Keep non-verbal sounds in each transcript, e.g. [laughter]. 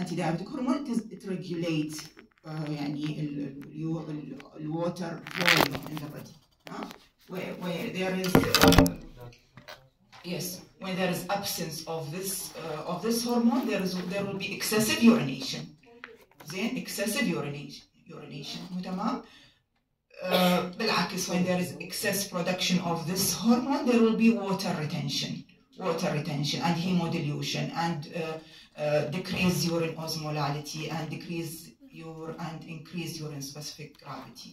anti diabetic hormone it, it regulates uh, يعني ال- ال- ال- ال- water volume in the body huh? where, where there is uh, yes when there is absence of this uh, of this hormone there is there will be excessive urination زين excessive urination urination مو تمام uh, بالعكس when there is excess production of this hormone there will be water retention water retention and hemodilution and uh, uh, decrease urine osmolality and decrease your and increase urine specific gravity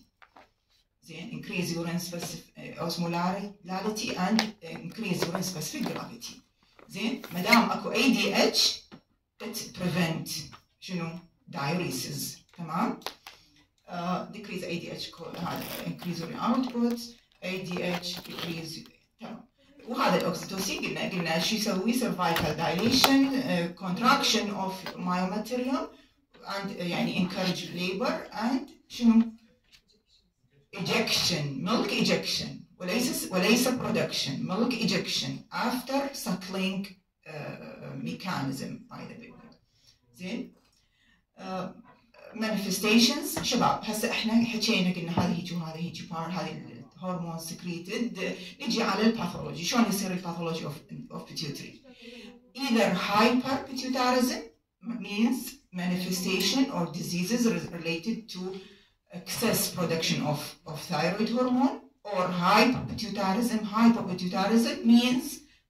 زين increase urine specific uh, osmolality and increase urine specific gravity زين ما دام اكو ADH it prevent شنو diuresis تمام uh, decrease ADH co- هذا increase urine output ADH decrease تمام وهذا الاكسيتوسين قلنا قلنا شو يسوي uh, contraction of myometrium and uh, يعني encourage labor and شنو ejection milk ejection وليس وليس production milk ejection after suckling uh, mechanism by the زين uh, manifestations شباب هسه إحنا حكينا قلنا هذه هيجي وهذه هيجي بار هذه الهرمون سكريتد نجي على الباثولوجي شلون يصير الباثولوجي of, of pituitary either hyperpituitarism means manifestation or diseases re- related to excess production of, of thyroid hormone or hypopituitarism hypopituitarism means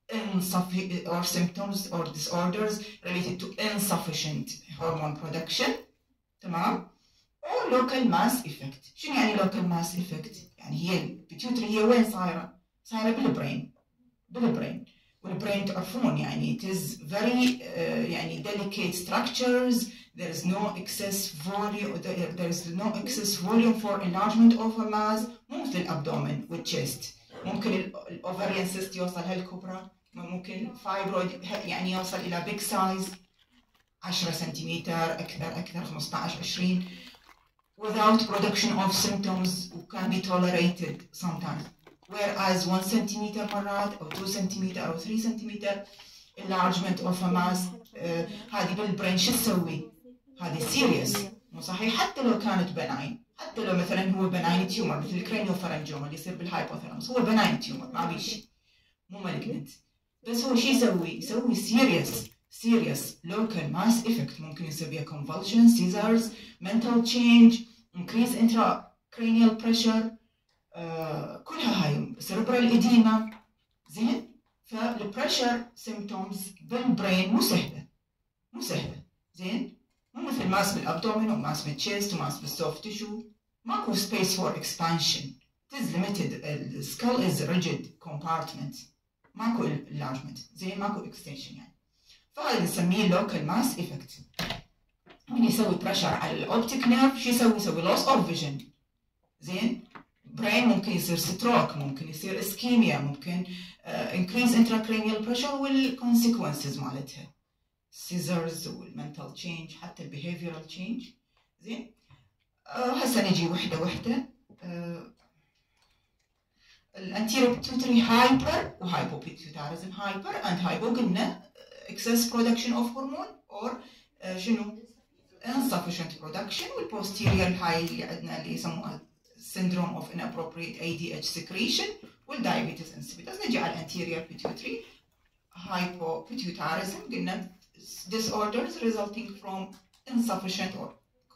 insufficient or symptoms or disorders related to insufficient hormone production تمام or local mass effect شنو يعني local mass effect يعني هي البيتيوتري هي وين صايره صايره بال brain بال brain. وال brain تعرفون يعني it is very uh, يعني delicate structures. There is no excess volume there, is no excess volume for enlargement of a mass. مو مثل ال abdomen وال chest ممكن ال ovarian cyst يوصل هالكبرى. ممكن fibroid يعني يوصل إلى big size. 10 سنتيمتر أكثر أكثر 15 20 without production of symptoms can be tolerated sometimes whereas 1 centimeter مرات او 2 centimeter او 3 centimeter enlargement of a mass آه، هذه بالبرين شو تسوي؟ هذه serious مو صحيح حتى لو كانت بناين حتى لو مثلا هو بناين تيومر مثل الكرينيوفرنجوما اللي يصير بالهايبوثالاموس هو بناين تيومر ما بيه شيء مو مالجنت بس هو شو يسوي؟ يسوي serious serious local mass effect ممكن يصير بها convulsions, seizures, mental change, Increase intracranial pressure آه كلها هاي cerebral edema زين فال pressure symptoms بال brain مو سهلة مو سهلة زين مو مثل ماس بالابدومين وماس بالchest وماس بالسوفت تيشو ماكو space for expansion it is limited the skull is rigid compartment ماكو enlargement زين ماكو extension يعني فهذا نسميه local mass effect من يسوي pressure على ال optic nerve شو يسوي؟ يسوي loss of vision. زين؟ brain ممكن يصير stroke ممكن يصير ischemia ممكن increase intracranial pressure وال consequences مالتها. seizures وال mental change حتى ال behavioral change زين؟ آه هسه نجي وحدة وحدة. ال anterior pituitary hyper و hypopituitarism hyper and hypo قلنا excess production of hormone or آه شنو؟ insufficient production والبوستيريور هاي اللي عندنا اللي يسموها syndrome of inappropriate ADH secretion والdiabetes insipidus نجي على الانتيريور بيتيوتري hypopituitarism قلنا disorders resulting from insufficient or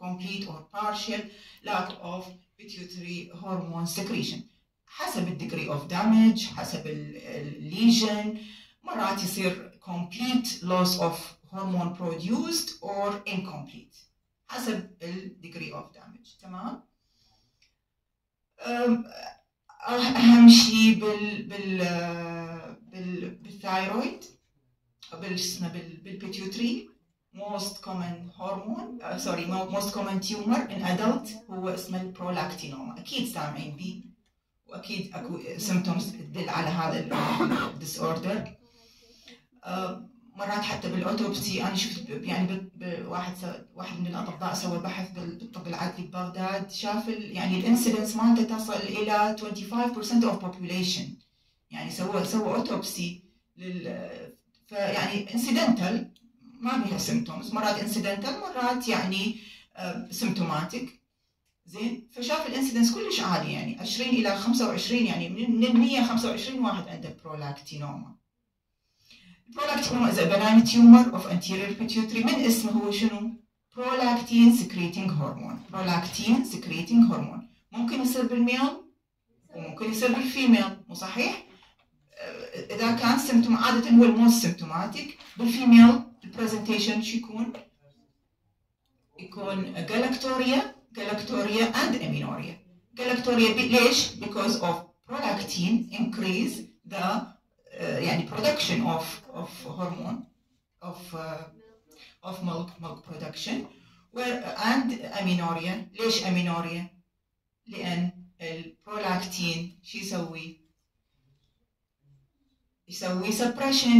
complete or partial lack of pituitary hormone secretion حسب ال degree of damage حسب ال lesion مرات يصير complete loss of hormone produced or incomplete. حسب ال degree of damage. تمام؟ أهم شيء بال بال بال بالثايرويد بال اسمه بال بالبيتيوتري most common hormone uh, sorry mo- most common tumor in adult هو اسمه البرولاكتينوما أكيد سامعين بيه وأكيد أكو symptoms تدل على هذا ال disorder مرات حتى بال autopsy. أنا شفت يعني واحد واحد من الأطباء سوى بحث بال- بالطب العدلي ببغداد شاف يعني ال incidence مالته تصل إلى 25% of population. يعني سوى سوى autopsy لل فيعني incidental ما بها symptoms مرات incidental مرات يعني symptomatic زين؟ فشاف ال incidence كلش عالي يعني. 20 إلى 25 يعني من ال 100 25 واحد عنده prolactinoma prolactinoma is a benign tumor of anterior pituitary من اسمه هو شنو؟ prolactin secreting hormone prolactin secreting hormone ممكن يصير بال male وممكن يصير بال female مو صحيح؟ اذا كان symptom عاده هو ال most symptomatic بال female ال presentation شو يكون؟ يكون galactoria galactoria and amenorrhea galactoria ليش؟ because of prolactin increase the uh, يعني production of of hormone of uh, of milk milk production where and amenorrhea ليش amenorrhea؟ لأن البرولاكتين شو يسوي؟ يسوي سبريشن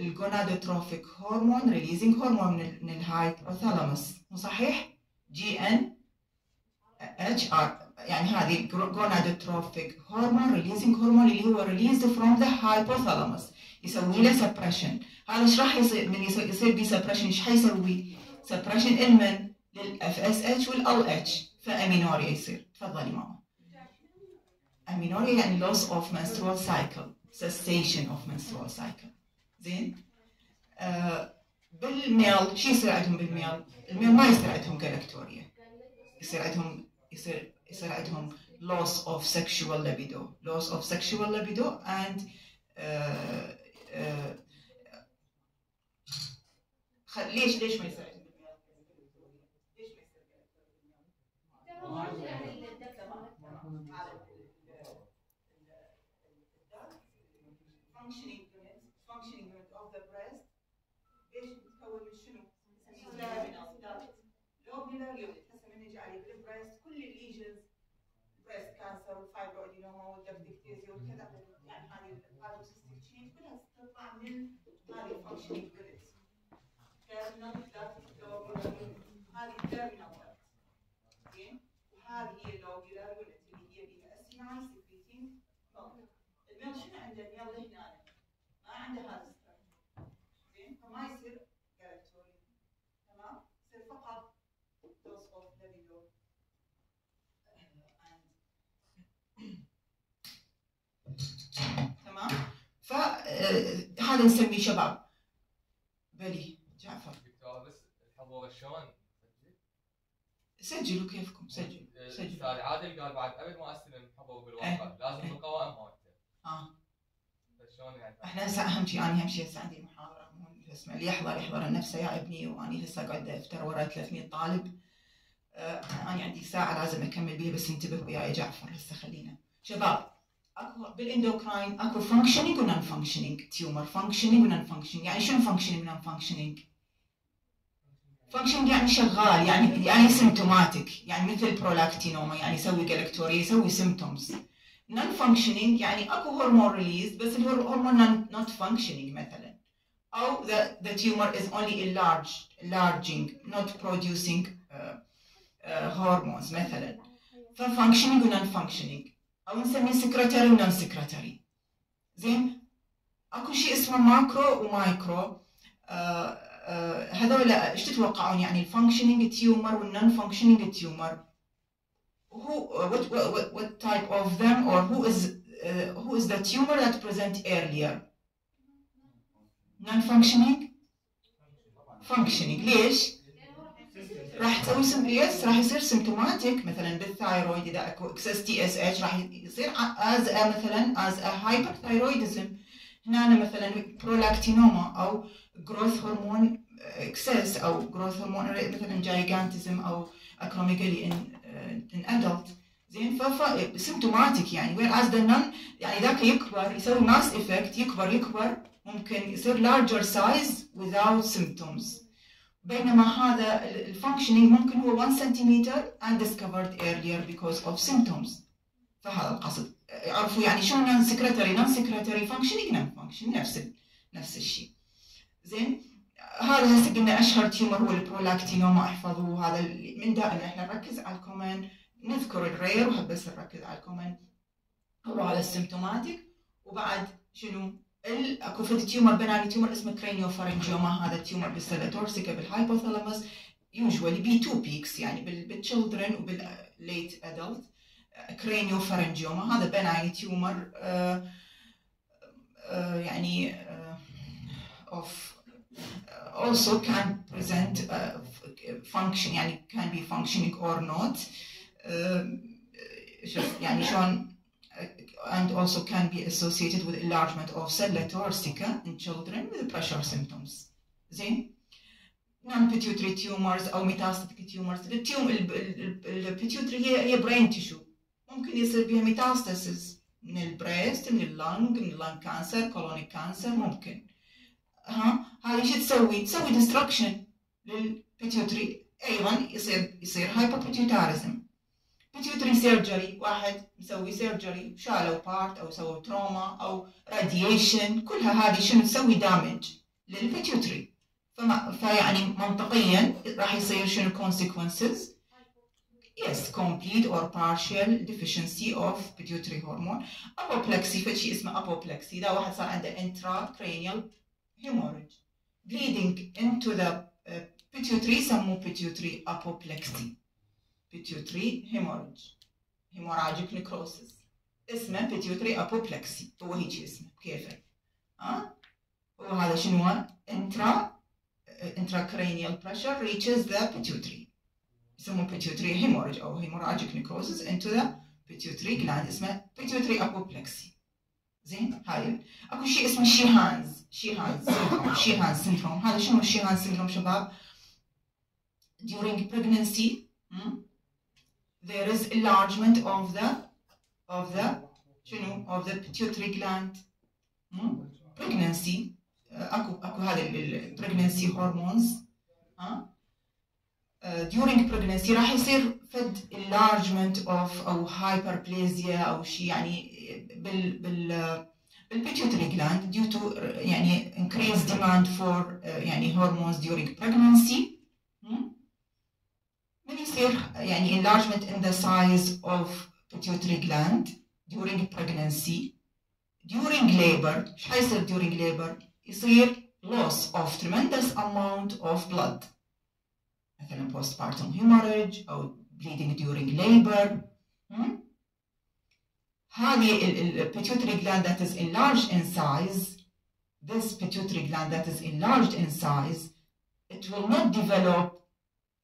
لل gonadotrophic hormone releasing hormone من ال hypothalamus مو صحيح؟ GnHR يعني هذه gonadotrophic hormone releasing hormone اللي هو released from the hypothalamus يسوي له suppression هذا إيش راح يصير؟ من يصير بيه suppression إيش حيسوي؟ suppression المن لل FSH وال LH ف amenorrhea يصير. تفضلي ماما. amenorrhea يعني loss of menstrual cycle. cessation of menstrual cycle. زين؟ آه بالميل شو يصير عندهم بالميل؟ الميل ما يصير عندهم جلاكتوريا يصير عندهم يصير يصير عندهم loss of sexual libido loss of sexual libido and آه آه ليش ليش ما يصير ليش ما يصير functioning unit functioning unit of the breast ايش بتتكون من شنو؟ لوبيلر يونت cancer وال fibroadenoma وال duct ectasia وكذا يعني هذه ال fibrocystic change كلها تطلع من هذه unit terminal duct lobular unit هذه duct زين وهذه هي lobular unit اللي هي بها secreting milk الميل شنو عنده الميل هنا ما عنده هذا زين فما يصير جالكتوري تمام يصير فقط dose of libido تمام فهذا نسميه شباب. بلي جعفر. دكتور بس الحضور شلون؟ سجلوا كيفكم سجلوا سجلوا. أستاذ عادل قال بعد قبل ما استلم حضور بالواقع لازم القوائم مالته. آه. فشلون يعني؟ إحنا هسه أهم شيء أنا أهم شيء هسه عندي محاضرة. مو اسمه اللي يحضر يحضر نفسه يا ابني واني هسه قاعد أفتر ورا 300 طالب. آه أنا عندي ساعة لازم أكمل بيها بس انتبه وياي جعفر هسه خلينا. شباب. اكو بال endocrine أكو functioning و non-functioning tumor functioning و non-functioning يعني شنو functioning و non-functioning؟ functioning يعني شغال يعني يعني symptomatic يعني مثل prolactinoma يعني يسوي galactorrhea يسوي symptoms non-functioning يعني أكو hormone release بس ال hormone not functioning مثلا. أو the the tumor is only enlarged enlarging not producing uh, uh, مثلا. ف functioning و non-functioning أو نسميه secretory و non-secretory زين اكو شيء اسمه macro و micro هذول إيش تتوقعون يعني ال functioning tumor وال non-functioning tumor who what, what what type of them or who is uh, who is the tumor that present earlier? Non functioning functioning ليش راح تسوي سم يس راح يصير symptomatic مثلا بال thyroid إذا أكو excess TSH راح يصير as مثلا as hyperthyroidism هنا مثلا prolactinoma أو growth هرمون excess أو growth هرمون مثلا gigantism أو acromegaly in in adult زين؟ ف symptomatic يعني. whereas the non يعني ذاك يكبر يسوي mass effect يكبر يكبر ممكن يصير larger size without symptoms. بينما هذا ال functioning ممكن هو 1 سنتيمتر and discovered earlier because of symptoms. فهذا القصد. عرفوا يعني شو non secretory non secretory functioning non function نفس نفس الشيء. زين؟ هذا هسه قلنا أشهر tumor هو ال prolactinoma. احفظوه. هذا من دائما إحنا نركز على ال common. نذكر ال rare وبس نركز على ال common. هو على ال symptomatic وبعد شنو؟ أكو فد tumor benign tumor اسمه craniopharyngioma هذا ال tumor بال sella turcica بال hypothalamus usually be two peaks يعني بال children وبال late adult craniopharyngioma هذا benign tumor آه، آه، يعني آه، of uh, also can present uh, function يعني can be functioning or not. شوف يعني شلون and also can be associated with enlargement of cella torsica in children with pressure symptoms. زين non pituitary tumors أو metastatic tumors. التيوم البيتيوتري هي هي brain tissue. ممكن يصير بها metastasis من ال breast من ال lung من ال lung cancer colonic cancer ممكن ها هذه شو تسوي؟ تسوي destruction لل pituitary أيضا يصير يصير hypopituitarism pituitary surgery واحد مسوي surgery شالوا part أو سووا trauma أو radiation كلها هذه شنو تسوي damage لل pituitary فما فيعني منطقيا راح يصير شنو consequences yes complete or partial deficiency of pituitary hormone apoplexy في شيء اسمه apoplexy ده واحد صار عنده intracranial hemorrhage bleeding into the uh, pituitary يسموه pituitary apoplexy pituitary hemorrhage hemorrhagic necrosis اسمه pituitary apoplexy هو هيك اسمه كيفه ها وهذا شنو intra intracranial pressure reaches the pituitary يسموه pituitary hemorrhage أو hemorrhagic necrosis into the pituitary gland اسمه pituitary apoplexy زين هاي اكو شيء اسمه شيهانز شيهانز شيهانز syndrome هذا شنو الشيهانز syndrome شباب during pregnancy hmm, there is enlargement of the of the شنو of the pituitary gland hmm, pregnancy اكو اكو هذا ال pregnancy hormones ها uh, during pregnancy راح يصير فد enlargement of أو hyperplasia أو شيء يعني بال بال بالبيتيوتري gland due to يعني increased demand for uh, يعني hormones during pregnancy يصير يعني enlargement in the size of pituitary gland during pregnancy during labor ايش حيصير during labor يصير loss of tremendous amount of blood مثلا postpartum hemorrhage أو bleeding during labor hmm? هذه ال pituitary gland that is enlarged in size this pituitary gland that is enlarged in size it will not develop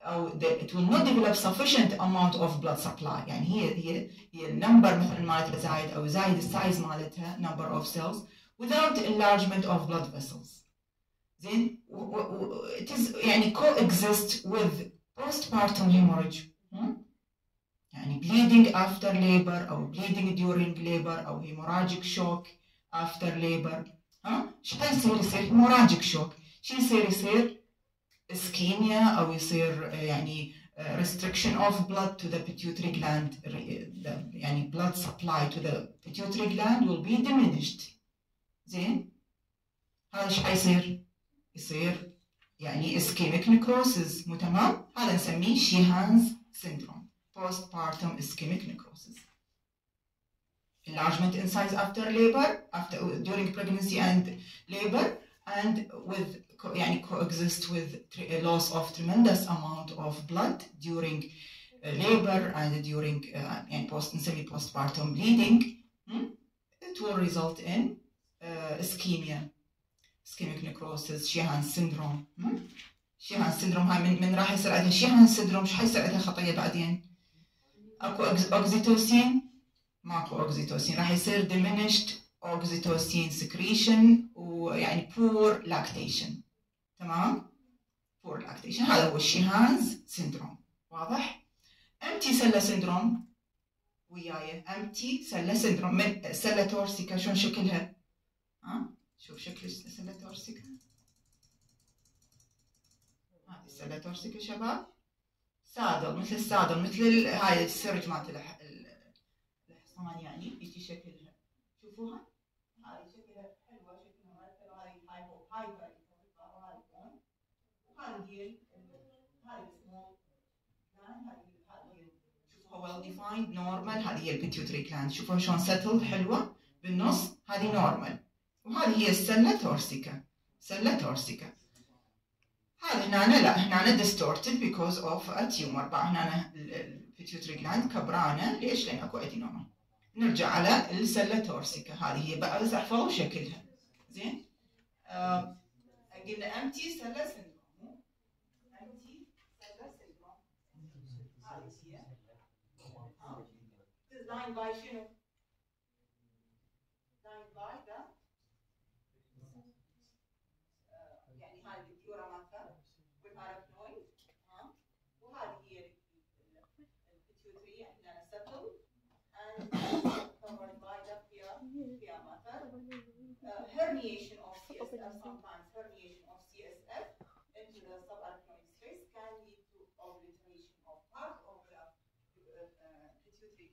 أو the, it will not develop sufficient amount of blood supply يعني هي هي هي النمبر مثلا مالتها زايد أو زايد السايز مالتها number of cells without enlargement of blood vessels زين it is يعني coexist with postpartum hemorrhage يعني bleeding after labor أو bleeding during labor أو hemorrhagic shock after labor ها شو حيصير يصير hemorrhagic shock شو يصير يصير ischemia أو يصير يعني restriction of blood to the pituitary gland يعني blood supply to the pituitary gland will be diminished زين هذا ايش حيصير؟ يصير يعني ischemic necrosis مو تمام؟ هذا نسميه شيهانز syndrome postpartum ischemic necrosis enlargement in size after labor after during pregnancy and labor and with يعني coexist with a loss of tremendous amount of blood during uh, labor and during uh, يعني post نسميه postpartum bleeding hmm? it will result in uh, ischemia ischemic necrosis Sheehan syndrome hmm? Sheehan syndrome هاي من من راح يصير عندها Sheehan syndrome إيش حيصير عندها خطيه بعدين؟ اكو oxytocin ماكو oxytocin راح يصير diminished oxytocin secretion ويعني poor lactation تمام؟ poor lactation هذا هو ال Sheehan's syndrome. واضح؟ empty sella syndrome. وياي. Empty sella syndrome. من sella turcica شلون شكلها؟ ها؟ شوف شكل ال sella turcica هذه ال sella turcica شباب. saddle مثل ال saddle مثل هاي السرج مالت الحصان يعني. يجي شكلها. شوفوها هاي شكلها حلوة شكلها مثل هاي hypo hyper هذه شوفوها well defined normal هذه هي ال pituitary gland شوفوها شلون settle حلوة. بالنص هذه normal وهذه هي ال sella turcica sella turcica هذا هنا لا هنا distorted because of a tumor. بقى هنا ال pituitary gland كبرانة. ليش؟ لأن أكو adenoma نرجع على ال sella turcica هذه هي بقى بس احفظوا شكلها زين قلنا empty sella syndrome empty sella syndrome هذه هي lined by شنو؟ lined by the يعني هذه ال dura mater وال arachnoid ها وهذه هي ال pituitary إحنا سبل اند كفرد باي ذا بيورا ماثر هرنيشن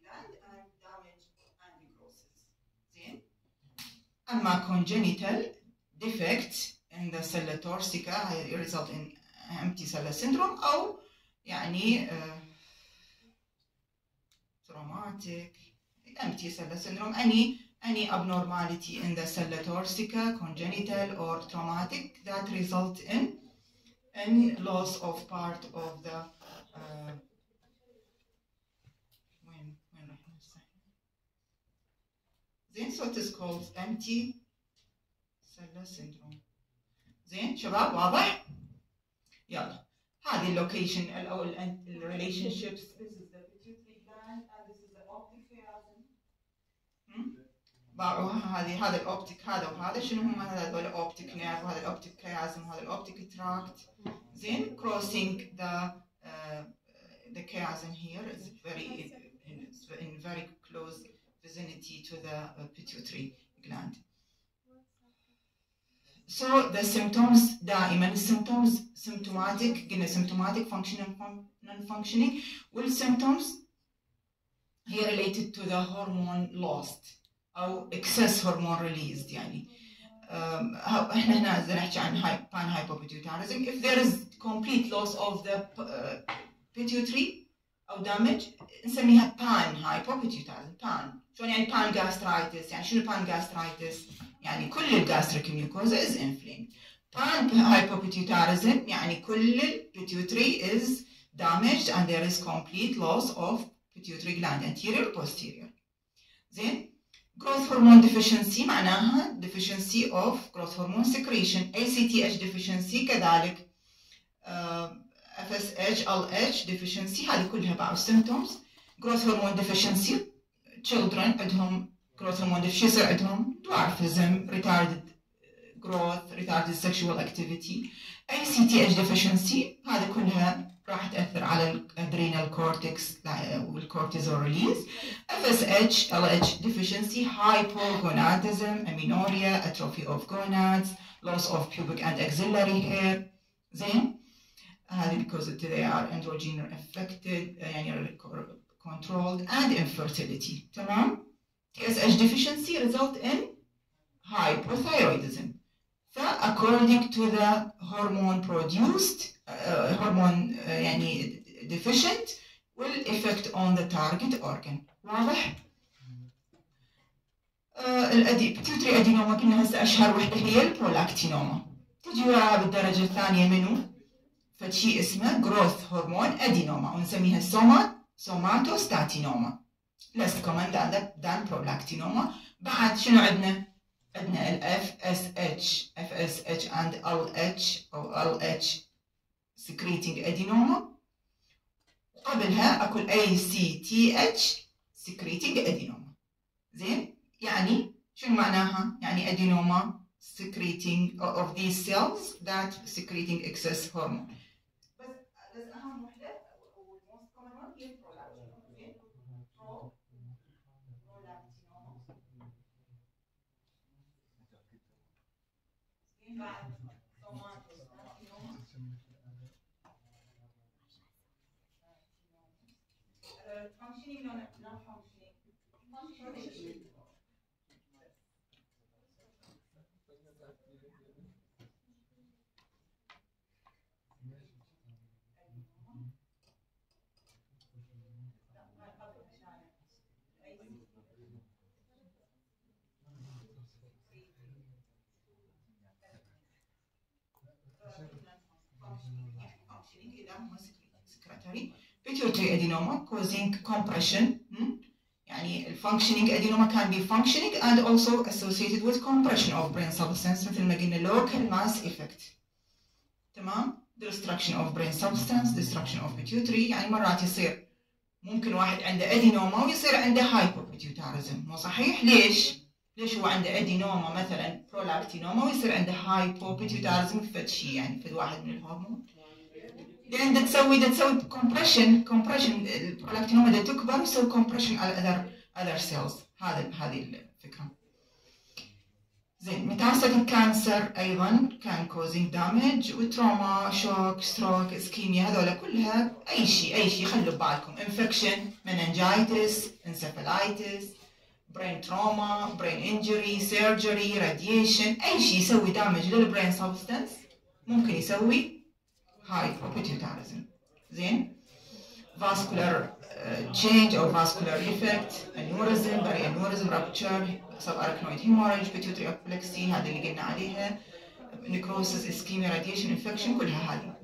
gland and damage and necrosis. زين أما congenital defect in the cella torsica result in empty cella syndrome أو يعني uh, traumatic empty cella syndrome any any abnormality in the cella torsica congenital or traumatic that result in any loss of part of the uh, زين so it is called empty cella syndrome. زين شباب واضح يلا هذه ال location أو ال relationships this is the pituitary gland and this is the optic chiasm باعوا هذه هذا ال optic هذا وهذا شنو هم هذول ال optic nerve وهذا ال optic chiasm وهذا ال optic tract زين crossing the uh, the chiasm here is very in, in very close vicinity to the uh, pituitary gland so the symptoms دائما symptoms symptomatic قلنا symptomatic functional non-functioning والsymptoms هي related to the hormone lost او excess hormone released يعني um, احنا [laughs] هنا اذا نحكي عن pan hypopituitarism if there is complete loss of the uh, pituitary او damage نسميها pan hypopituitarism pan شلون يعني pan gastritis يعني شنو pan gastritis يعني كل الجاستريك ميوكوزا is inflamed pan hypopituitarism يعني كل البيتيوتري is damaged and there is complete loss of pituitary gland anterior posterior زين growth hormone deficiency معناها deficiency of growth hormone secretion ACTH deficiency كذلك uh, FSH LH deficiency هذه كلها بعض symptoms growth hormone deficiency children عندهم growth hormone deficiency عندهم dwarfism retarded growth retarded sexual activity ACTH deficiency هذه كلها راح تأثر على الادرينال كورتكس والكورتيزول ريليز FSH LH deficiency hypogonadism amenorrhea atrophy of gonads loss of pubic and axillary hair زين هذه because they are androgen affected يعني controlled and infertility تمام TSH deficiency result in hypothyroidism ف according to the hormone produced uh, hormone uh, يعني deficient will affect on the target organ واضح؟ آه ال ade pituitary adenoma كنا هسه أشهر وحدة هي ال prolactinoma تجي وراها بالدرجة الثانية منو؟ فشي اسمه growth هرمون adenoma ونسميها soma somatostatinoma common than, than prolactinoma بعد شنو عندنا؟ عندنا ال FSH FSH and LH أو LH secreting adenoma وقبلها اكو ACTH secreting adenoma زين يعني شنو معناها يعني adenoma secreting of these cells that secreting excess hormone بس بس اهم وحده والموست كومن one هي prolactinoma زين pro prolactinoma زين بعد somatostatinoma functioning non non functioning functioning functioning إذا هم secretory pituitary adenoma causing compression hmm? يعني ال functioning adenoma can be functioning and also associated with compression of brain substance مثل ما قلنا local mass effect تمام destruction of brain substance destruction of pituitary يعني مرات يصير ممكن واحد عنده adenoma ويصير عنده hypopituitarism مو صحيح ليش ليش هو عنده adenoma مثلا prolactinoma ويصير عنده hypopituitarism فد شيء يعني فد واحد من الهرمون لأن تسوي دا تسوي compression compression ال prolactinoma دا تكبر ويسوي compression على other other cells هذا هذه الفكرة. زين. metastatic cancer أيضا can causing damage و trauma shock stroke ischemia هذول كلها أي شيء أي شيء. خلوا ببالكم. infection meningitis encephalitis brain trauma brain injury surgery radiation أي شيء يسوي damage لل brain substance ممكن يسوي هايبوبيتيوتاريزم زين vascular uh, change or vascular defect aneurysm perianeurysm rupture subarachnoid hemorrhage pituitary apoplexy هذه اللي قلنا عليها necrosis ischemia radiation infection كلها هذه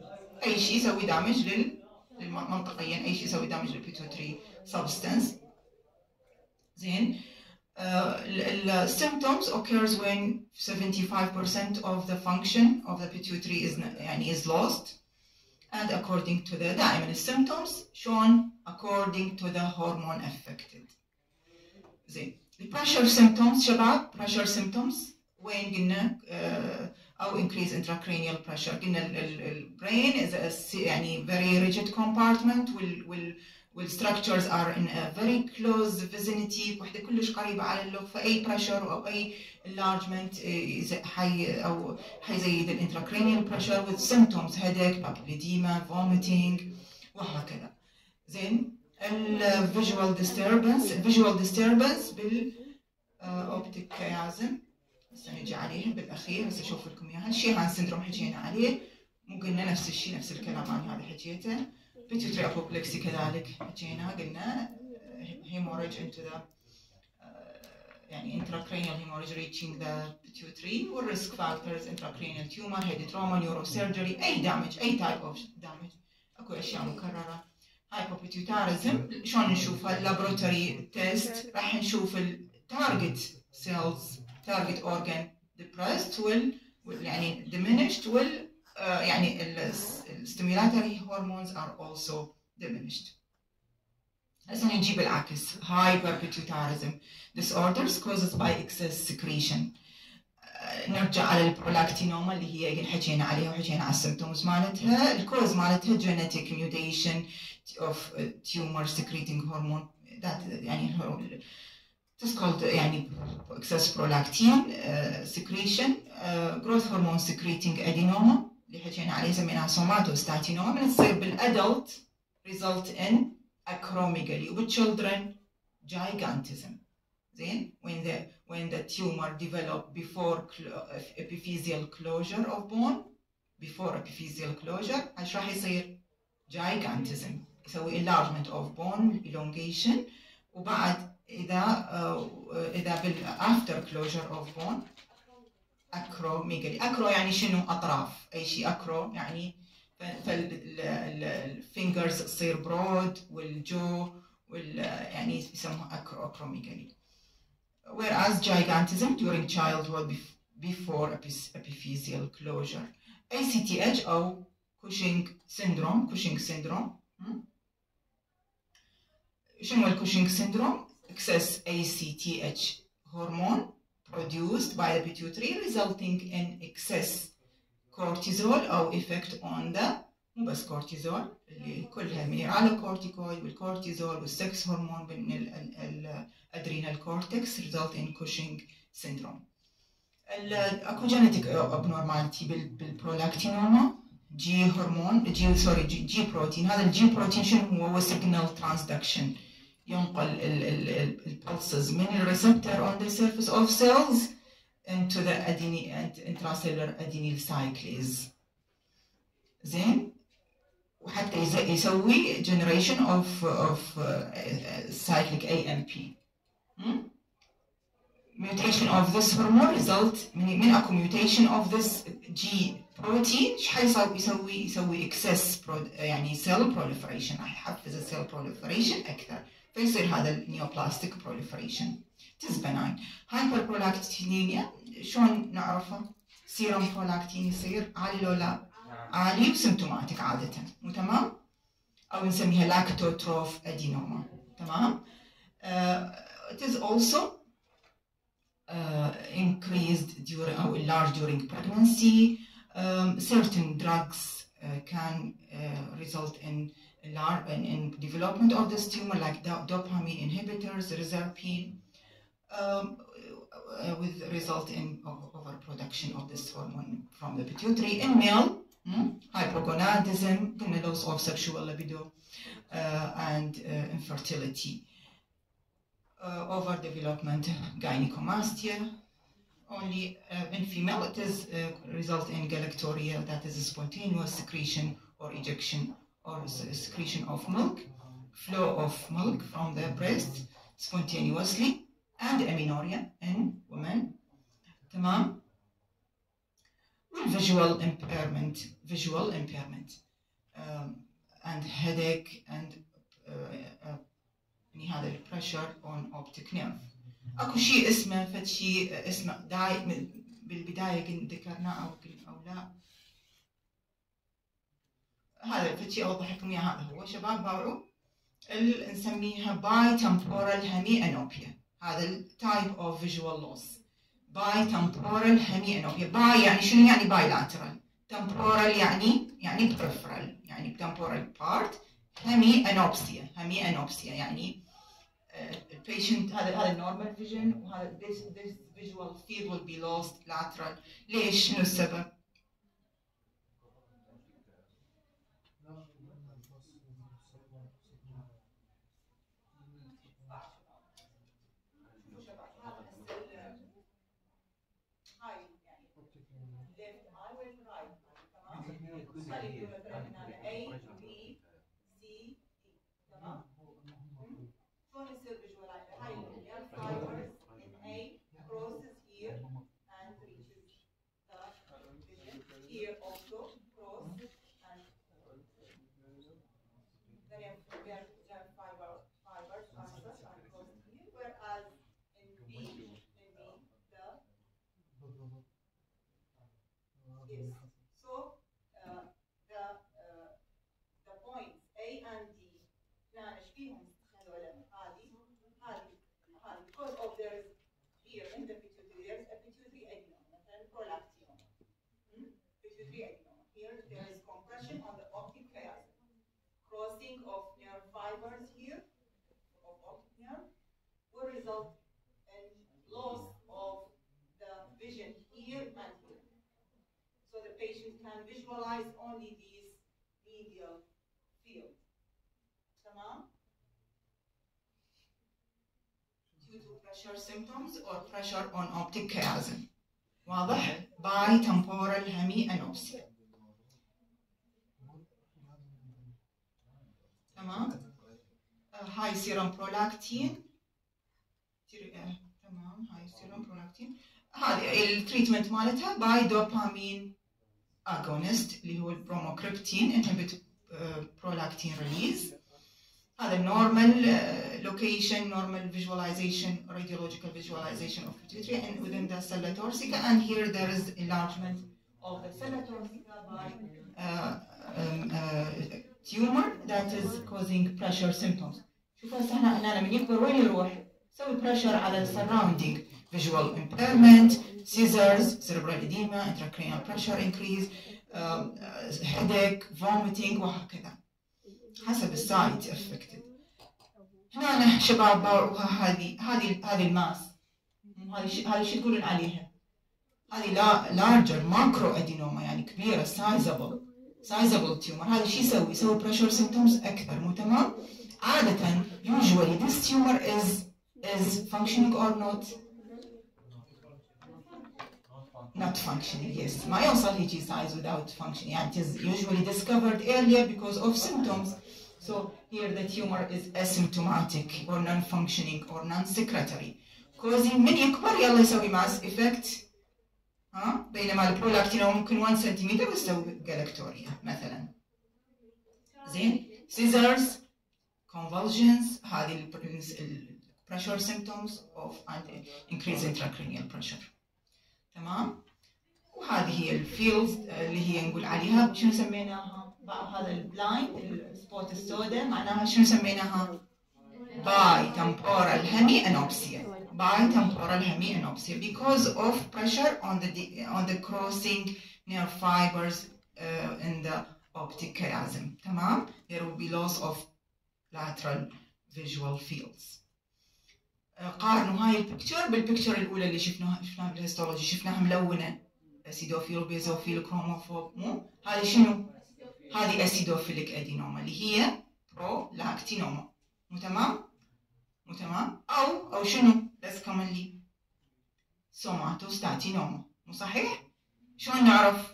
اي شيء يسوي دامج لل منطقيا اي شيء يسوي دامج للبيتوتري سبستنس زين uh, symptoms occurs when 75% of the function of the pituitary is يعني is lost and according to the دائما symptoms shown according to the hormone affected زين pressure symptoms شباب pressure symptoms وين قلنا uh, او increase intracranial pressure قلنا ال brain is a يعني very rigid compartment will will والستركتشرز ار ان فيري كلوز فيزينيتي وحدة كلش قريبة على اللوك. فأي بريشر أو أي انلارجمنت حي أو حيزيد ال intracranial pressure with symptoms هيدك papilledema vomiting وهكذا. زين ال visual disturbance ال visual disturbance بال optic chiasm هسه نجي عليهم بالأخير هسه أشوف لكم إياها. Sheehan syndrome حكينا عليه. مو نفس الشيء نفس الكلام عن هذا حكيته. Pituitary apoplexy كذلك حكينا قلنا hemorrhage into the يعني intracranial hemorrhage reaching the pituitary والrisk factors intracranial tumor head trauma neurosurgery أي damage أي type of damage أكو أشياء مكررة hypopituitarism شلون نشوفها laboratory test راح نشوف ال target cells target organ depressed وال يعني diminished uh, يعني ال stimulatory hormones are also diminished. هسه نجيب العكس hyperpituitarism disorders caused by excess secretion uh, نرجع على البرولاكتينوما اللي هي حكينا عليها وحكينا على السيمتومز مالتها الكوز مالتها genetic mutation of tumor secreting hormone that يعني This is called يعني excess prolactin uh, secretion uh, growth hormone secreting adenoma اللي حكينا عليه سميناها somatostatinoma من تصير بال adult result in acromegaly وبالchildren gigantism زين when the when the tumor develop before epiphyseal closure of bone before epiphyseal closure إيش راح يصير gigantism يسوي enlargement of bone elongation وبعد اذا اذا بال after closure of bone اكروميجالي اكرو يعني شنو اطراف اي شيء اكرو يعني فالفينجرز تصير برود والجو وال يعني يسموها اكرو اكروميجالي whereas gigantism during childhood before epiphyseal closure ACTH أو Cushing syndrome Cushing syndrome شنو الكوشنج syndrome excess ACTH hormone produced by the pituitary resulting in excess cortisol أو effect on the مو بس كورتيزول اللي كلها mineralocorticoid وال cortisol وال sex hormone من ال adrenal cortex result in Cushing syndrome. أكو genetic abnormality بال prolactinoma G hormone G sorry G, G protein هذا ال G protein شنو هو؟ هو signal transduction ينقل البلسز من الريسبتور on the surface of cells into the adenine and intracellular adenyl cyclase زين وحتى يسوي generation of of uh, cyclic AMP hmm? mutation of this hormone result من من اكو mutation of this G بروتين ايش حيسوي يسوي يسوي اكسس يعني سيل بروليفريشن راح يحفز السيل بروليفريشن اكثر فيصير هذا النيوبلاستيك بروليفريشن تز benign hyperprolactinemia شلون نعرفه؟ serum prolactin يصير عالي لو لا؟ عالي و symptomatic عادة مو تمام؟ أو نسميها lactotroph adenoma تمام؟ uh, it is also uh, increased during or enlarged during pregnancy. Um, certain drugs uh, can uh, result in, in development of this tumor, like dopamine inhibitors, reserpine, um, uh, with result in overproduction of this hormone from the pituitary in male, hmm? hypogonadism, and loss of sexual libido, uh, and uh, infertility. Uh, overdevelopment, gynecomastia, only uh, in female it is uh, result in galactoria, that is spontaneous secretion or ejection or s- secretion of milk, flow of milk from the breast spontaneously, and amenorrhea in women. تمام؟ visual impairment, visual impairment, um, and headache and uh, uh, يعني هذا البريشر اون اوبتيك نيرف اكو شيء اسمه فد شيء اسمه داي من- بالبدايه كن ذكرناه او كن- او لا هذا شيء أوضح لكم إياه. هذا هو شباب باوعوا ال- نسميها bitemporal hemianopia هذا ال type of visual loss bitemporal hemianopia bi يعني شنو؟ يعني bilateral temporal يعني يعني peripheral يعني temporal part hemianopsia hemianopsia يعني ال patient هذا هذا ال normal vision وهذا this this visual field will be lost lateral. ليش؟ شنو السبب؟ crossing of nerve fibers here of optic nerve will result in loss of the vision here and here so the patient can visualize only these medial fields تمام due to pressure symptoms or pressure on optic chiasm واضح by temporal hemianopsia تمام هاي سيروم برولاكتين تمام هاي سيروم برولاكتين هذه التريتمنت مالتها باي دوبامين اجونست اللي هو البروموكريبتين انهبت prolactin release هذا normal uh, location, normal visualization, radiological visualization of pituitary and within the sella torsica and here there is enlargement of the sella torsica by uh, um, uh, tumor that is causing pressure symptoms. شوف هسه إحنا إحنا لما يكبر وين يروح؟ يسوي pressure على ال surrounding visual impairment, seizures, cerebral edema, intracranial pressure increase, um, uh, headache, vomiting وهكذا. حسب ال side affected هنا شباب باوعوها هذه هذه هذه ال mass هذه هذه شو تقولون عليها؟ هذه لا لارجر ماكرو ادينوما يعني كبيرة سايزبل سايزبل تيومر هذا شو يسوي؟ يسوي بريشر سيمتومز اكثر مو تمام؟ عادة usually this tumor is is functioning or not not functioning yes ما يوصل هيجي size without functioning يعني it is usually discovered earlier because of symptoms so here the tumor is asymptomatic or non-functioning or non-secretory causing من يكبر يلا يسوي mass effect ها؟ بينما البرولاكتين هو ممكن 1 سنتيمتر ويسوي galactorrhea مثلا. زين؟ seizures convulsions هذه ال pressure symptoms of increase intracranial pressure. تمام؟ وهذه هي ال fields اللي هي نقول عليها شنو سميناها؟ هذا ال blind السبوت السوداء معناها شنو سميناها؟ bi temporal hemianopsia bitemporal hemianopsia because of pressure on the on the crossing nerve fibers uh, in the optic chiasm. تمام there will be loss of lateral visual fields. قارنوا هاي ال picture بال picture الأولى اللي شفناها شفناها بال histology شفناها ملونة. acidophil و basophil chromophobe مو؟ هذه شنو؟ هذه أسيدوفيليك أدينوما اللي هي برولاكتينوما مو تمام؟ مو تمام؟ أو أو شنو؟ Less commonly somatostatinoma مو صحيح شلون نعرف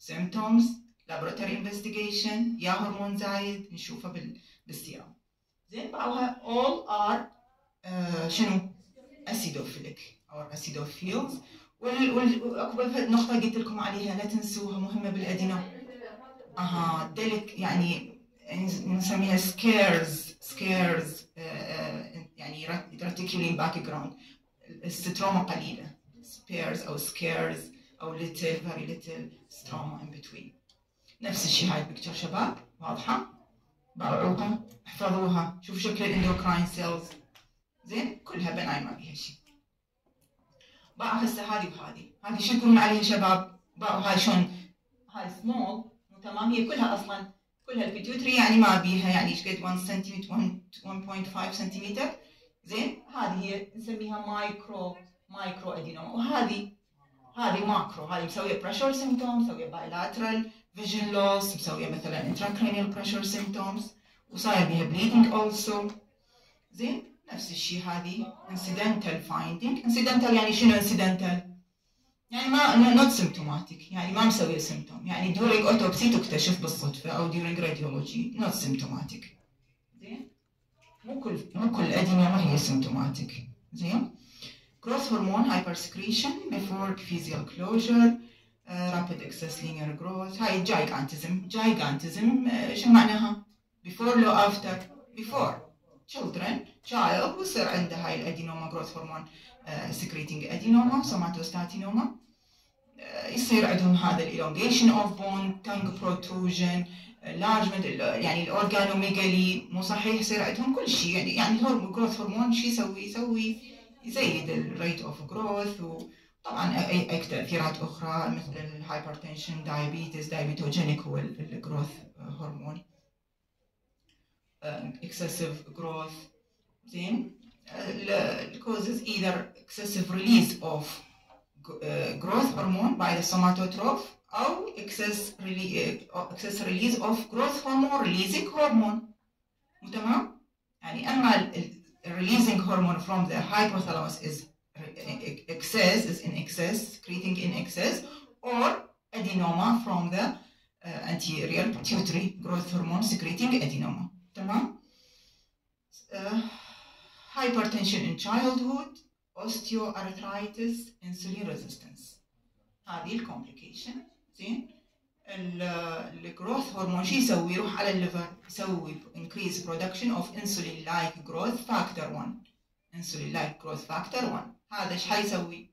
symptoms laboratory investigation يا هرمون زايد نشوفه بال بالسيرم زين بعوها all are uh, شنو acidophilic. Or acidophils واكو نقطة قلت لكم عليها لا تنسوها مهمة بالأدينوم أها ديلك يعني نسميها سكيرز سكيرز ريتيكولين باك الستروما قليلة. سبيرز أو سكيرز أو ليتل فيري ليتل ستروما ان بتوين نفس الشيء هاي البكتشر شباب واضحة؟ باعوها احفظوها. شوفوا شكل الاندوكراين سيلز زين؟ كلها بناي ما بيها شيء. باعوا هسه هذه وهذه. هذه شو يكون عليها شباب؟ باعوا هاي شلون؟ هاي سمول تمام هي كلها أصلا كلها ال pituitary يعني ما بيها. يعني إيش قد؟ 1 سنتيمتر 1.5 سنتيمتر زين؟ هذه هي نسميها micro microadenoma وهذه هذه macro هذه مسوية pressure symptoms مسوية bilateral vision loss مسوية مثلا intracranial pressure symptoms وصاير بيها bleeding also. زين؟ نفس الشيء هذه. incidental finding. incidental يعني شنو incidental يعني ما not symptomatic. يعني ما مسوي symptom. يعني during autopsy تكتشف أو during radiology. not symptomatic. زين مو كل مو كل الأدينوما هي symptomatic زين growth hormone hypersecretion before epiphyseal closure uh, rapid excess linear growth هاي gigantism gigantism uh, شو معناها before لو after before children child ويصير عنده هاي الادينوما growth hormone uh, secreting adenoma somatostatinoma uh, يصير عندهم هذا elongation of bone tongue protrusion enlargement يعني ال organomegaly مو صحيح يصير عندهم كل شيء. يعني يعني ال growth hormone شو يسوي؟ يسوي يزيد ال rate of growth وطبعا اي تاثيرات أخرى مثل ال hypertension diabetes diabetogenic هو ال growth hormone excessive growth. زين؟ causes either excessive release uh, growth hormone by the somatotroph أو excess, rele excess release of growth hormone releasing hormone تمام؟ يعني أما releasing hormone from the hypothalamus is excess is in excess secreting in excess or adenoma from the uh, anterior pituitary growth hormone secreting adenoma تمام؟ uh, hypertension in childhood osteoarthritis insulin resistance هذه الكومبليكيشن زين الجروث هرمون شو يسوي؟ يروح على الليفر يسوي increase production of insulin like growth factor 1 insulin like growth factor 1 هذا إيش حيسوي؟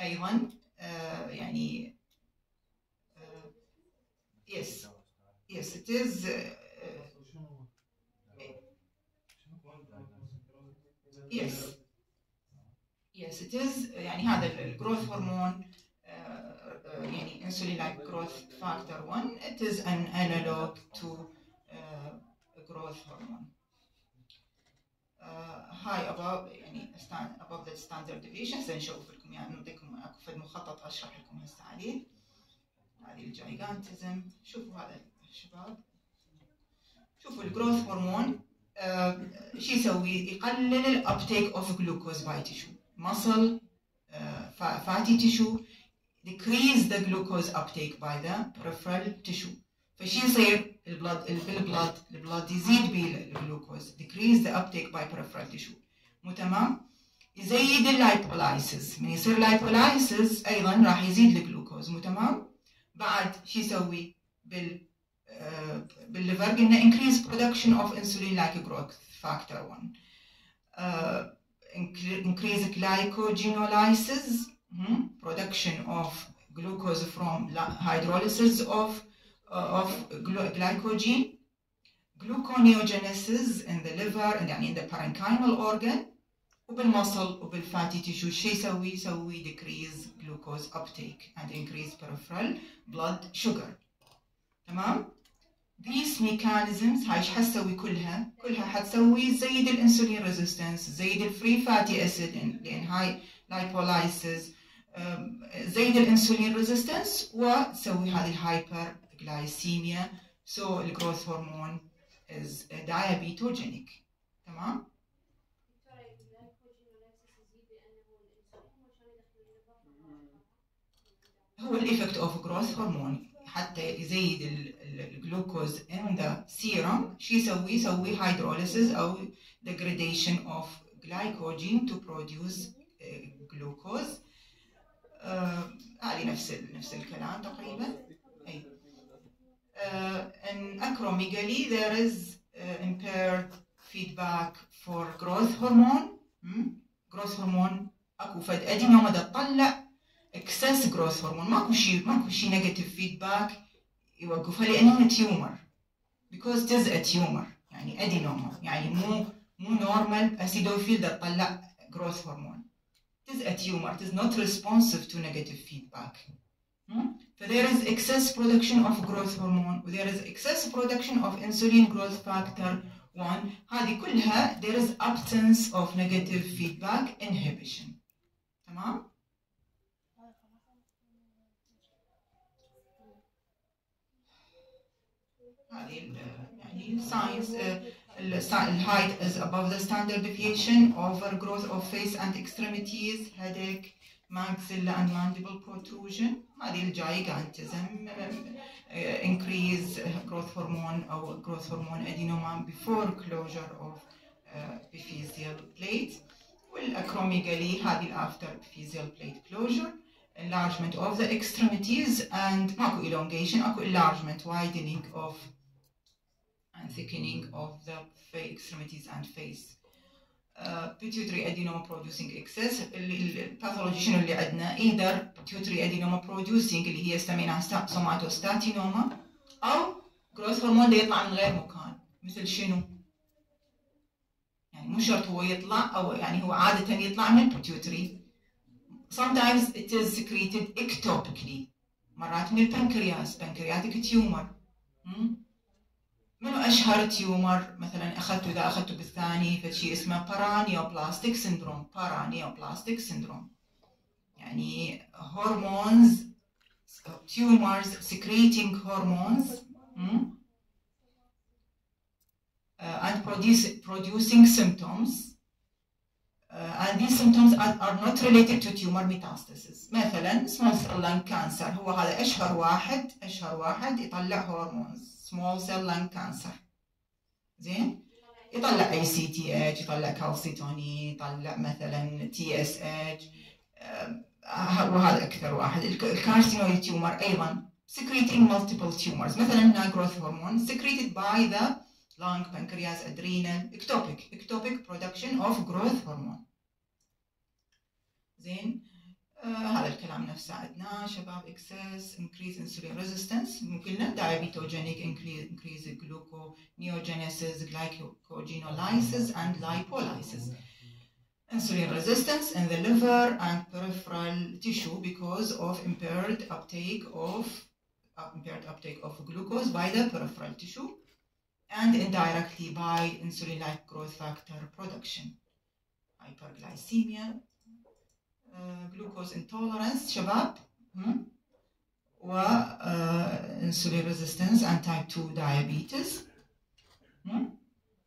أيضا آه، يعني yes yes it is yes yes it is يعني هذا ال growth hormone يعني insulin like growth factor 1 it is an analog to uh, growth hormone. uh, high above يعني above the standard deviation سنشوف لكم؟ يعني نعطيكم أكو فد مخطط أشرح لكم هسه عليه. هذه ال gigantism شوفوا هذا الشباب. شوفوا ال growth hormone شو يسوي؟ يقلل ال uptake of glucose by tissue muscle fatty tissue decrease the glucose uptake by the peripheral tissue فشي يصير البلد بالبلد البلد يزيد بالجلوكوز decrease the uptake by peripheral tissue مو تمام يزيد اللايبولايسيس من يصير لايبولايسيس ايضا راح يزيد الجلوكوز مو تمام بعد شو يسوي بال آه، بالليفر قلنا increase production of insulin like growth factor 1 uh, increase glycogenolysis hmm, production of glucose from hydrolysis of uh, of glycogen gluconeogenesis in the liver يعني in the parenchymal organ وبالمصل وبالفاتي تيشو شو يسوي؟ يسوي decrease glucose uptake and increase peripheral blood sugar تمام؟ these mechanisms هاي ايش حتسوي كلها؟ كلها حتسوي تزيد الانسولين ريزيستنس تزيد الفري فاتي اسيد لان هاي لايبولايسز زيد ال insulin resistance وتسوي هذه ال hyperglycemia so ال growth hormone is diabetogenic. تمام؟ هو ال effect of growth hormone حتى يزيد ال glucose in the serum. شو يسوي؟ يسوي hydrolysis أو degradation of glycogen to produce glucose. هذه نفس نفس الكلام تقريبا. أي. in acromegaly there is uh, impaired feedback for growth hormone. أكو فد adenoma تطلع. excess growth hormone ماكو شيء ماكو شيء negative feedback يوقفها لأنه tumor is a tumor. يعني adenoma يعني مو مو normal acidophil تطلع جروث هرمون is a tumor it is not responsive to negative feedback hmm? so there is excess production of growth hormone there is excess production of insulin growth factor 1 هذه كلها there is absence of negative feedback inhibition تمام هذه يعني science الهايت is above the standard deviation overgrowth of face and extremities headache maxilla and mandible protrusion هذه الجايجانتزم increase growth hormone أو growth hormone adenoma before closure of epiphyseal plate والacromegaly هذه after epiphyseal plate closure enlargement of the extremities and ماكو elongation اكو enlargement widening of and thickening of the extremities and face. Uh, pituitary adenoma producing excess الباثولوجي شنو اللي عندنا either pituitary adenoma producing اللي هي سميناها somatostatinoma أو growth hormone اللي يطلع من غير مكان مثل شنو؟ يعني مو شرط هو يطلع أو يعني هو عادة يطلع من البيتيوتري sometimes it is secreted ectopically مرات من البنكرياس pancreatic tumor منو أشهر tumor مثلا أخذته إذا أخذته بالثاني فشي اسمه paraneoplastic syndrome paraneoplastic syndrome يعني hormones tumors secreting hormones hmm? uh, and produce, producing symptoms. Uh, and these symptoms are, are not related to tumor metastasis. مثلا small cell lung cancer هو هذا أشهر واحد أشهر واحد يطلع hormones small cell lung cancer زين يطلع ACTH يطلع كالسيتونين يطلع مثلا TSH وهذا أكثر واحد ال carcinoid tumor أيضا secreting multiple tumors مثلا growth hormone secreted by the lung pancreas adrenal ectopic ectopic production of growth hormone زين آه هذا الكلام نفسه عندنا شباب excess increase insulin resistance قلنا diabetogenic increase, increase gluconeogenesis glycogenolysis and lipolysis insulin resistance in the liver and peripheral tissue because of impaired uptake of uh, impaired uptake of glucose by the peripheral tissue and indirectly by insulin-like growth factor production hyperglycemia جلوكوز انتولرنس شباب. و insulin resistance and type 2 diabetes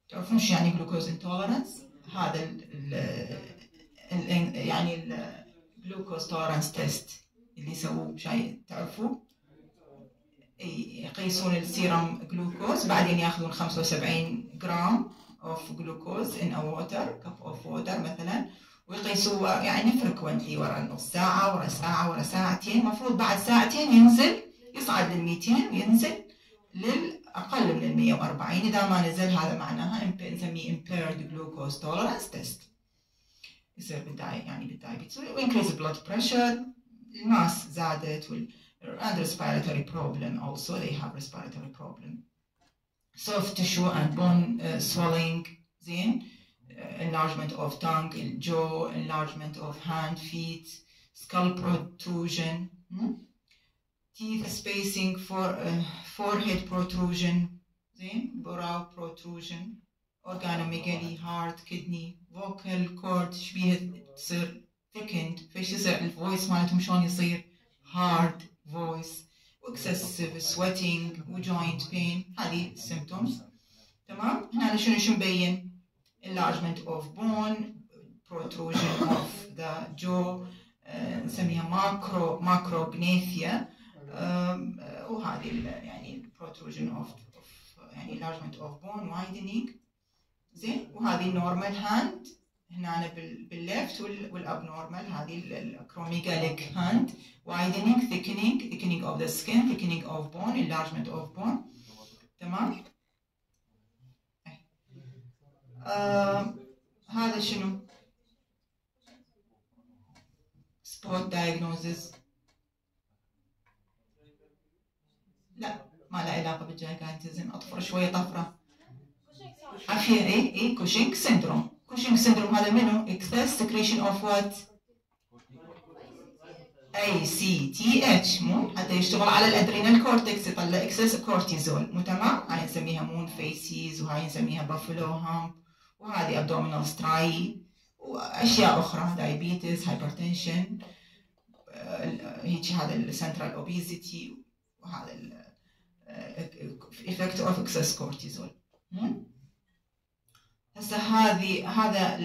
تعرفون شو يعني glucose intolerance هذا ال ال يعني ال glucose tolerance test اللي يسووه شاي تعرفوا يقيسون ال serum glucose بعدين ياخذون 75 gram of glucose in a water cup of water مثلا. ويقيسوا يعني frequently ورا نص ساعة ورا ساعة ورا ساعتين. المفروض بعد ساعتين ينزل يصعد لل 200 وينزل للأقل من ال 140 إذا ما نزل هذا معناها نسميه impaired glucose tolerance test. يصير بالداي يعني بالدايبيتس. وينكريز blood pressure. الماس زادت وال and respiratory problem also. They have respiratory problem. Soft tissue and bone uh, swelling. زين؟ enlargement of tongue jaw enlargement of hand feet skull protrusion hmm? teeth spacing for uh, forehead protrusion زين brow protrusion organomegaly heart kidney vocal cord تشبيه تصير thickened فايش يصير الفويس مالتهم شلون يصير hard voice excessive sweating وjoint pain هذه symptoms تمام هنا شنو شو مبين enlargement of bone protrusion of the jaw نسميها ماكرو ماكروجنيثيا وهذه يعني protrusion of, يعني enlargement of bone widening زين وهذه النورمال هاند هنا بالليفت والابنورمال هذه الكروميجاليك هاند widening thickening thickening of the skin thickening of bone enlargement of bone تمام آه هذا شنو؟ Spot diagnosis. لا ما له علاقة بال gigantism أطفر شوية طفرة. عافية. اي اي Cushing syndrome Cushing syndrome هذا منو؟ Excess secretion of what? ACTH مو؟ حتى يشتغل على ال adrenal cortex يطلع excess cortisol مو تمام؟ هاي نسميها moon facies وهاي نسميها buffalo hump وهذه abdominal striae وأشياء أخرى diabetes hypertension هيك هذا ال central obesity وهذا ال effect of excess cortisol هسه هذه هذا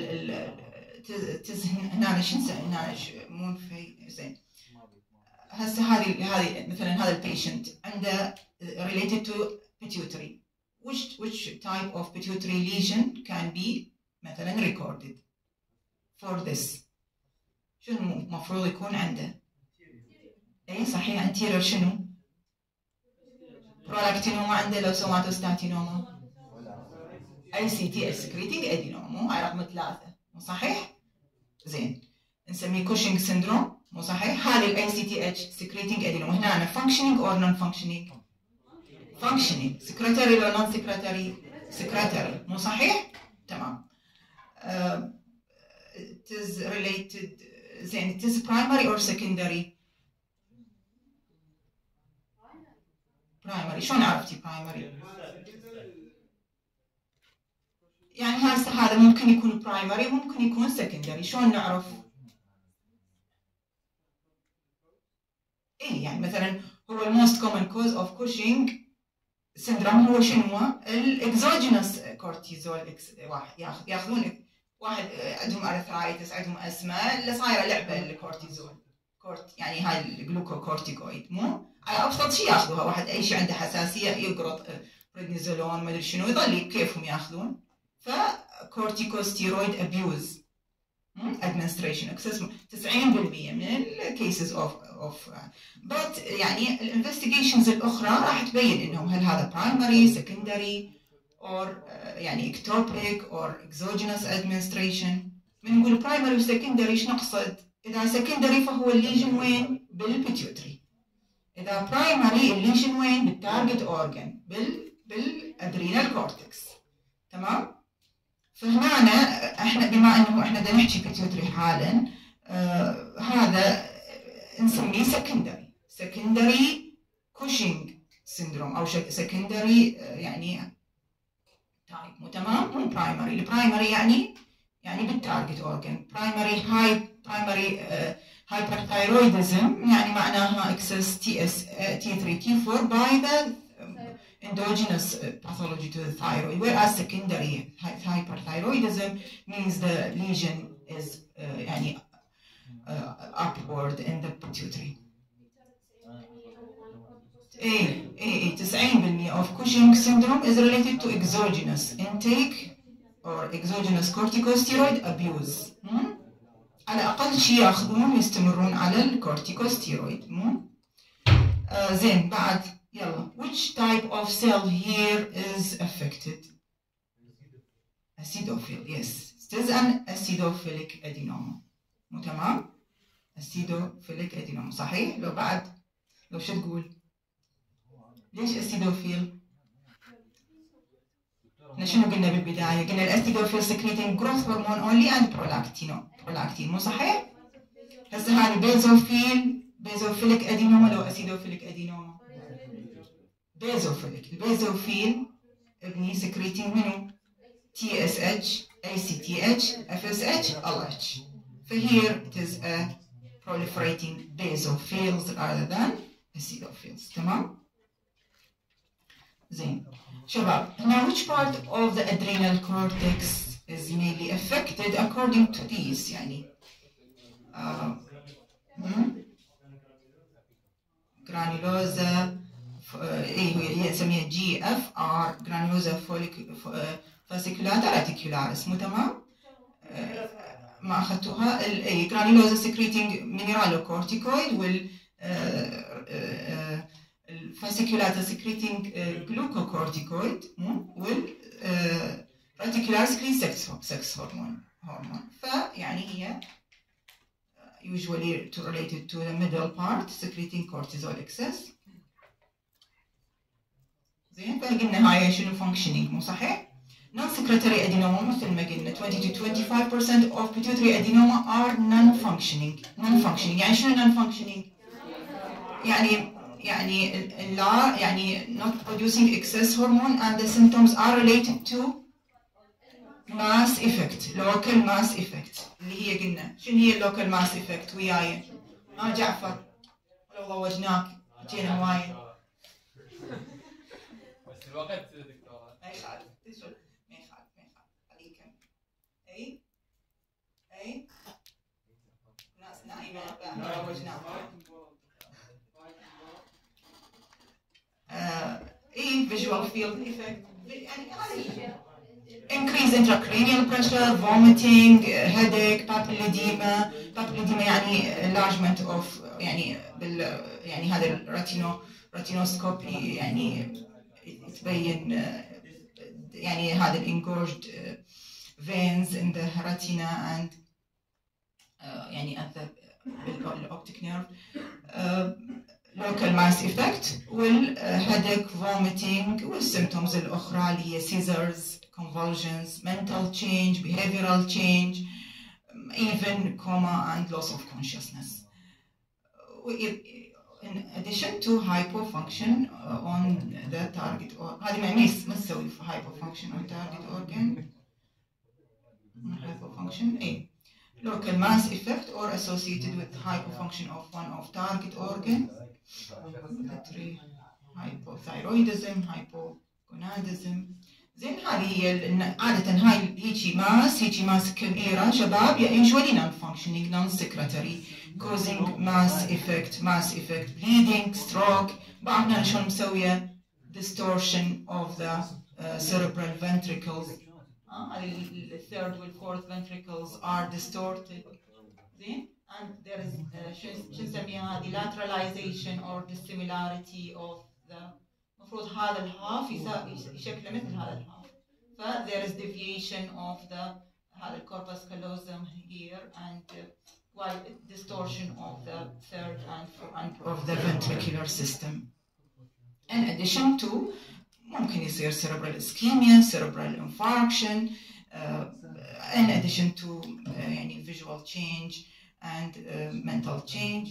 تزهن هنا شو هنا moon face زين. هسه هذه هذه مثلا هذا ال patient عنده related to pituitary. Which which type of pituitary lesion can be مثلا recorded for this? شنو المفروض يكون عنده؟ اي صحيح anterior شنو؟ Prolactinoma عنده لو somatostatinoma ACTH secreting adenoma هاي رقم ثلاثة. مو صحيح؟ زين. نسميه Cushing syndrome مو صحيح؟ هذه ال ACTH secreting adenoma هنا أنا functioning or non functioning secretory ولا non secretory؟ secretory مو صحيح؟ تمام it is related زين it is primary or secondary؟ primary شلون عرفتي primary؟ يعني هسه هذا ممكن يكون primary وممكن يكون secondary شلون نعرف؟ إيه يعني مثلا هو ال most common cause of Cushing syndrome هو شنو؟ ال exogenous cortisol واحد. ياخذون واحد عندهم arthritis عندهم asthma اللي صايرة لعبة ال cortisol. cort يعني هاي ال glucocorticoid. مو؟ على أبسط شيء ياخذوها. واحد أي شيء عنده حساسية يقرط بريدنيزولون ما أدري شنو يظل كيفهم ياخذون. ف corticosteroid abuse administration. access 90% من ال cases of of بس يعني ال investigations الأخرى راح تبين إنهم هل هذا primary secondary or يعني ectopic or exogenous administration من نقول primary و secondary إيش نقصد؟ إذا secondary فهو ال lesion وين؟ بال pituitary إذا primary ال lesion وين؟ بال target organ بال بال adrenal cortex تمام؟ فهنا إحنا بما إنه إحنا بدنا نحكي pituitary حالا آه هذا نسميه secondary secondary Cushing syndrome أو secondary آه يعني type مو تمام؟ مو primary ال primary يعني يعني بال target organ primary هاي primary hyperthyroidism يعني معناها excess TS, T3 T4 by the endogenous pathology to the thyroid, whereas secondary hyperthyroidism means the lesion is uh, يعني, uh, upward in the pituitary. A, A, 90% of Cushing syndrome is related to exogenous intake or exogenous corticosteroid abuse. Hmm? على اقل شيء ياخذون يستمرون على الكورتيكوستيرويد مو آه زين بعد يلا which type of cell here is affected acidophil yes it is an acidophilic adenoma مو تمام؟ acidophilic adenoma صحيح؟ لو بعد لو شو تقول؟ ليش acidophil إحنا شنو قلنا بالبداية؟ قلنا ال acidophil secreting growth hormone only and prolactino prolactin مو صحيح؟ هسه هذه basophil basophilic adenoma لو acidophilic adenoma basophilic ال basophil ابني secreting منو؟ تي اس اتش اي سي تي اتش اف اس اتش ال اتش فهير it is a proliferating basophils rather than acidophils تمام؟ زين شباب now which part of the adrenal cortex is mainly affected according to these يعني uh, hmm? granulosa ايه هي يسميها جي اف ار جرانيولوزا فاسيكولاتا ريتيكولاريس مو تمام؟ ما اخذتوها اي جرانيولوزا سكريتنج مينرالو كورتيكويد وال الفاسيكولاتا سكريتنج جلوكوكورتيكويد وال ريتيكولار سكرين سكس هرمون هرمون فيعني هي usually related to the middle part secreting cortisol excess. زين فقلنا هاي شنو functioning مو صحيح؟ Non secretory adenoma مثل ما قلنا 20 to 25% of pituitary adenoma are non functioning non functioning يعني شنو non functioning؟ يعني يعني لا يعني not producing excess hormone and the symptoms are related to mass effect local mass effect اللي هي قلنا شنو هي local mass effect وياي ها جعفر لو ضوجناك جينا هوايه بس الوقت دكتورة نايمه ما ضوجناها آه، اي visual field effect يعني هذه increase intracranial pressure, vomiting, headache, papilledema, papilledema يعني enlargement of يعني بال يعني هذا الريتينو ريتينوسكوب يعني تبين آه، يعني هذا engorged آه، veins in the retina and آه، يعني at the nerve آه، local mass effect والheadache vomiting والsymptoms الأخرى اللي هي seizures convulsions mental change behavioral change even coma and loss of consciousness in addition to hypofunction uh, on the target or هذه ما يميز ما تسوي hypofunction on target organ hypofunction اي local mass effect or associated with hypofunction of one of target organ three hypothyroidism hypogonadism زين هذه هي ال- عادة هاي هيجي ماس هيجي ماس كبيرة شباب usually non functioning non secretory causing mass effect mass effect bleeding stroke بعضنا شلون مسوية distortion of the uh, cerebral ventricles third وال fourth ventricles are distorted زين and there is uh, شو شو نسميها هذه lateralization or dissimilarity of the المفروض هذا الهاف يشكله مثل هذا الهاف ف there is deviation of the هذا الكوربس callosum here and uh, while distortion of the third and, fourth and of the ventricular system in addition to ممكن يصير cerebral ischemia cerebral infarction uh, in addition to uh, يعني visual change and uh, mental change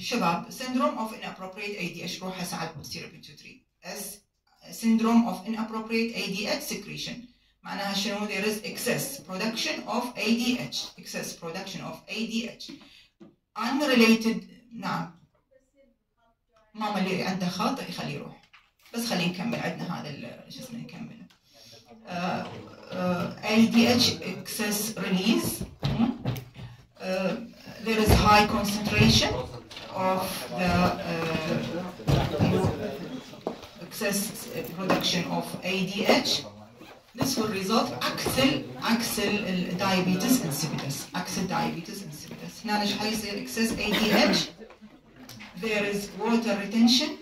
شباب syndrome of inappropriate ADH روح هسه على pituitary as syndrome of inappropriate ADH secretion معناها شنو there is excess production of ADH excess production of ADH unrelated نعم ماما اللي عنده خاطئ يخليه يروح بس خليه نكمل عندنا هذا ال- شو اسمه uh, uh, ADH excess release hmm? uh, there is high concentration of the uh, excess production of ADH This will result axil axil diabetes insipidus axil diabetes insipidus هنا إيش حيصير excess ADH there is water retention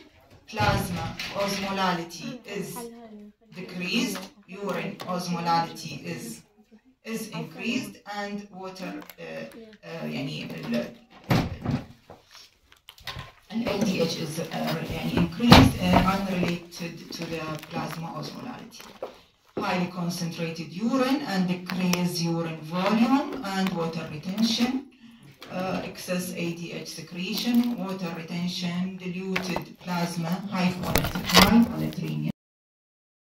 plasma osmolality is decreased urine osmolality is is increased and water uh, uh, يعني ال ال LDH is uh, يعني increased uh, unrelated to the plasma osmolality. Highly concentrated urine and decreased urine volume and water retention, uh, excess ADH secretion, water retention, diluted plasma, high hyponatremia.